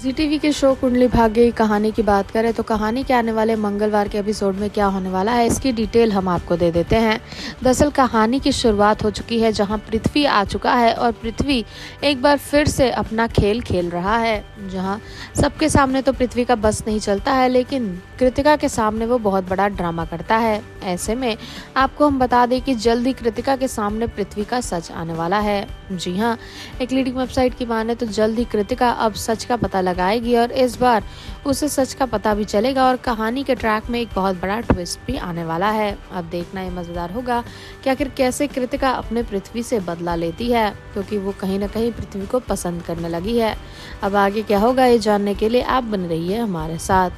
जी TV के show Kundali Bhagya की कहानी की बात करें तो कहानी के आने वाले मंगलवार के एपिसोड में क्या होने वाला है, इसकी डिटेल हम आपको दे देते हैं। दरअसल कहानी की शुरुआत हो चुकी है जहाँ पृथ्वी आ चुका है और पृथ्वी एक बार फिर से अपना खेल खेल रहा है, जहाँ सबके सामने तो पृथ्वी का बस नहीं चलता है, लेकिन कृतिका के सामने वो बहुत बड़ा ड्रामा करता है। ऐसे में आपको हम बता दें कि जल्द ही कृतिका के सामने पृथ्वी का सच आने वाला है। जी हाँ एक लीडिंग वेबसाइट की माने तो जल्द ही कृतिका अब सच का पता लगाएगी और इस बार उसे सच का पता भी चलेगा और कहानी के ट्रैक में एक बहुत बड़ा ट्विस्ट भी आने वाला है। अब देखना यह मज़ेदार होगा कि आखिर कैसे कृतिका अपने पृथ्वी से बदला लेती है, क्योंकि वो कहीं ना कहीं पृथ्वी को पसंद करने लगी है। अब आगे क्या होगा ये जानने के लिए आप बन रही है हमारे साथ।